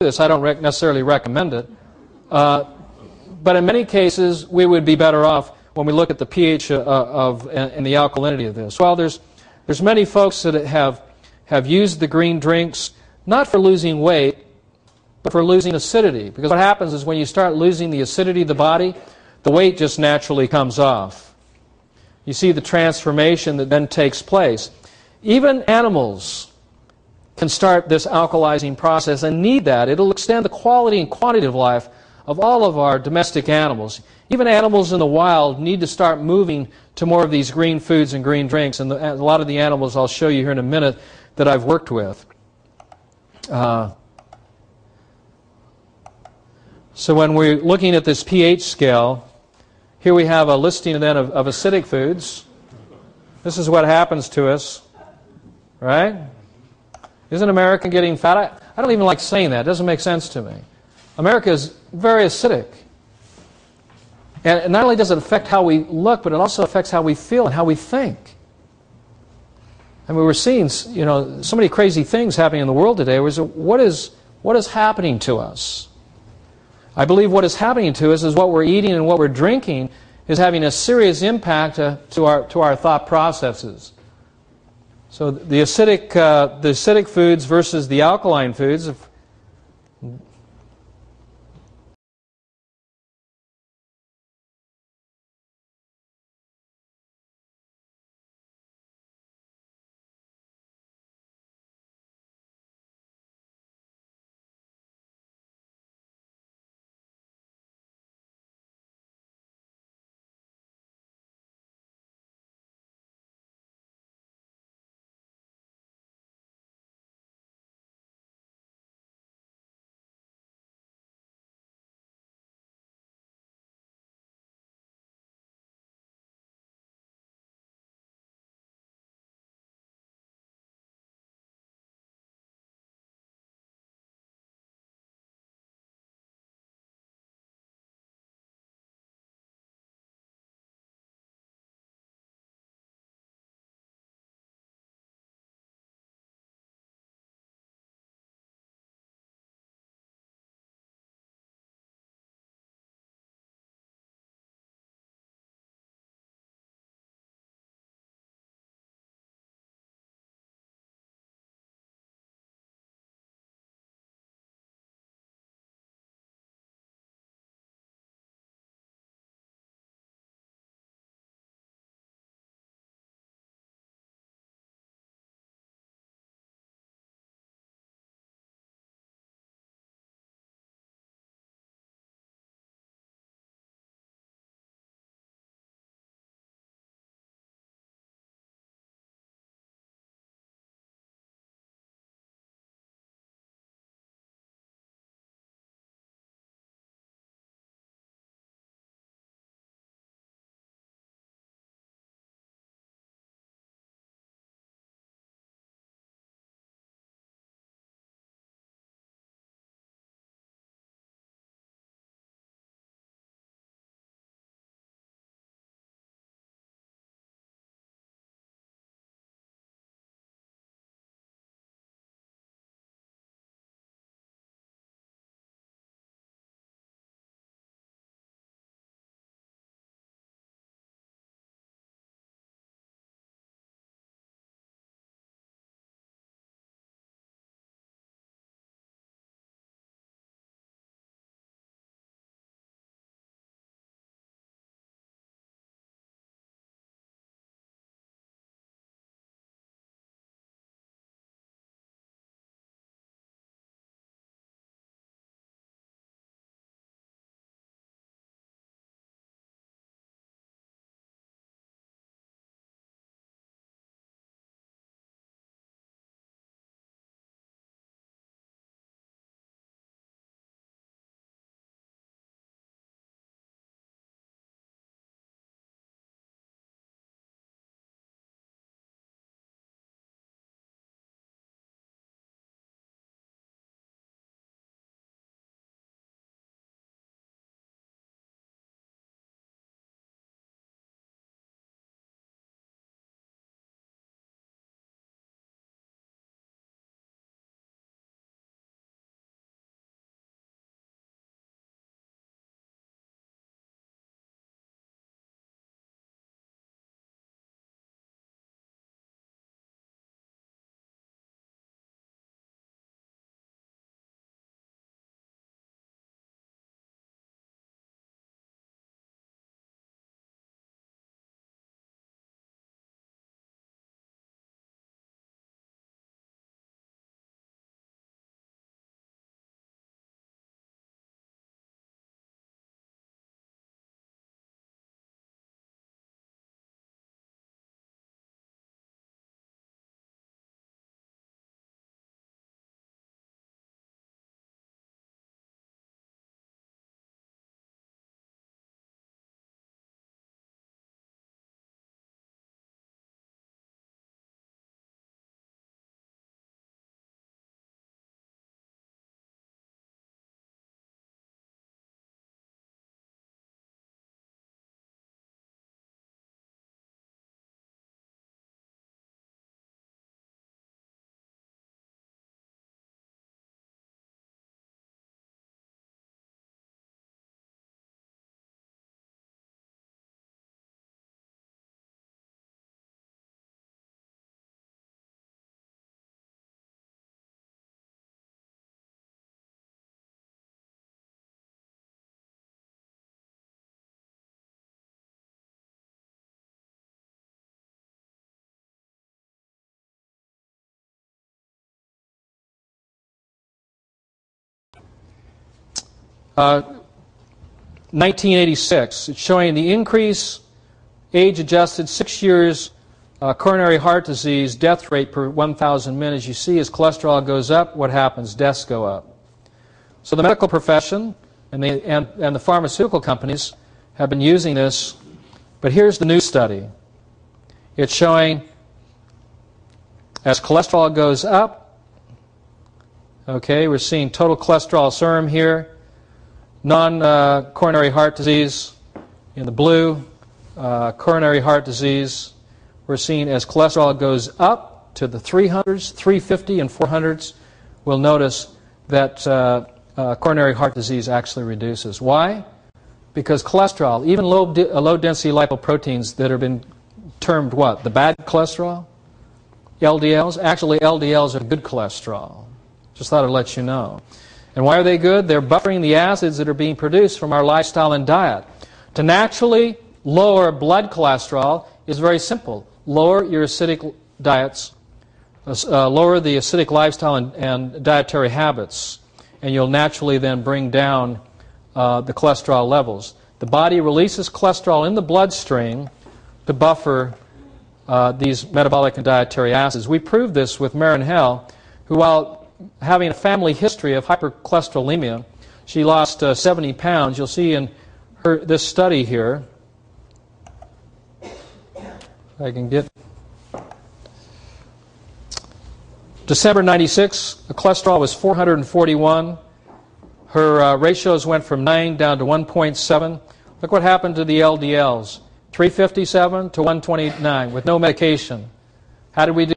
this. I don't rec- necessarily recommend it. Uh, but in many cases, we would be better off when we look at the pH uh, of and the alkalinity of this. Well, there's there's many folks that have have used the green drinks not for losing weight, but for losing acidity. Because what happens is when you start losing the acidity of the body, the weight just naturally comes off. You see the transformation that then takes place. Even animals can start this alkalizing process and need that. It'll extend the quality and quantity of life of all of our domestic animals. Even animals in the wild need to start moving to more of these green foods and green drinks. And the, a lot of the animals I'll show you here in a minute that I've worked with. Uh, so when we're looking at this pH scale, here we have a listing then of, of acidic foods. This is what happens to us, right? Isn't America getting fat? I, I don't even like saying that. It doesn't make sense to me. America is very acidic. And not only does it affect how we look, but it also affects how we feel and how we think. I mean, we're seeing, you know, so many crazy things happening in the world today. What is, what is happening to us? I believe what is happening to us is what we're eating and what we're drinking is having a serious impact uh, to, our, to our thought processes. So the acidic, uh, the acidic foods versus the alkaline foods, Uh, 1986, it's showing the increase, age adjusted, six years uh, coronary heart disease death rate per 1,000 men. As you see, as cholesterol goes up, what happens? Deaths go up. So the medical profession and the, and, and the pharmaceutical companies have been using this, but here's the new study. It's showing as cholesterol goes up, okay, we're seeing total cholesterol serum here, non uh, coronary heart disease in the blue, uh, coronary heart disease. We're seeing as cholesterol goes up to the 300s, 350, and 400s, we'll notice that uh, uh, coronary heart disease actually reduces. Why? Because cholesterol, even low, uh, low density lipoproteins that have been termed what? The bad cholesterol? LDLs? Actually, LDLs are good cholesterol. Just thought I'd let you know. And why are they good? They're buffering the acids that are being produced from our lifestyle and diet. To naturally lower blood cholesterol is very simple. Lower your acidic diets, uh, lower the acidic lifestyle and, and, dietary habits, and you'll naturally then bring down uh, the cholesterol levels. The body releases cholesterol in the bloodstream to buffer uh, these metabolic and dietary acids. We proved this with Marin Hell, who, while having a family history of hypercholesterolemia, she lost uh, 70 pounds. You'll see in her this study here. I can get December 96, the cholesterol was 441. Her uh, ratios went from 9 down to 1.7. Look what happened to the LDLs. 357 to 129 with no medication. How did we do?